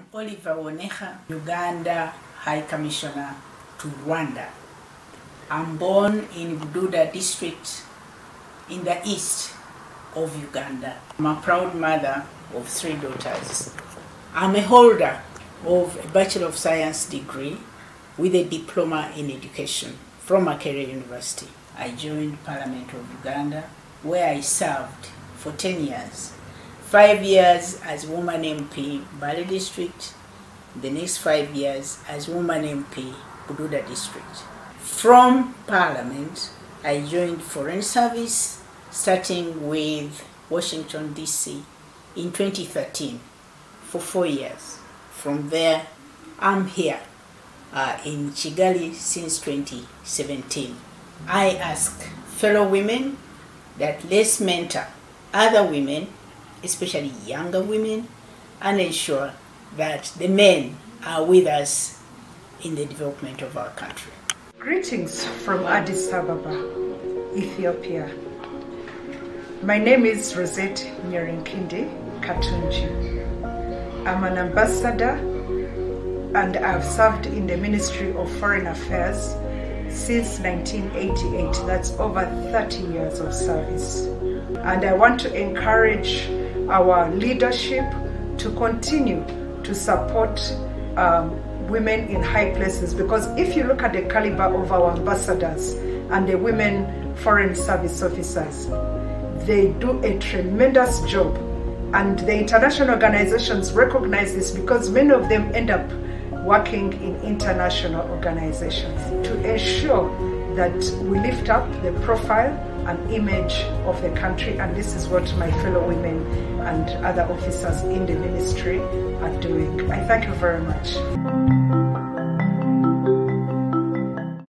I'm Oliver Wonekha, Uganda High Commissioner to Rwanda. I'm born in Bududa district in the east of Uganda. I'm a proud mother of three daughters. I'm a holder of a Bachelor of Science degree with a diploma in education from Makerere University. I joined Parliament of Uganda where I served for 10 years. Five years as woman MP, Mbale District, the next five years as woman MP, Bududa District. From Parliament, I joined Foreign Service starting with Washington DC in 2013 for four years. From there, I'm here uh, in Kigali since 2017. I ask fellow women that let's mentor other women, especially younger women, and ensure that the men are with us in the development of our country. Greetings from Addis Ababa, Ethiopia. My name is Rosette Nyirinkindi Katungye. I'm an ambassador and I've served in the Ministry of Foreign Affairs since 1988. That's over 30 years of service. And I want to encourage our leadership to continue to support um, women in high places because if you look at the caliber of our ambassadors and the women foreign service officers, they do a tremendous job. And the international organizations recognize this because many of them end up working in international organizations to ensure that we lift up the profile and image of the country and this is what my fellow women and other officers in the ministry are doing. I thank you very much.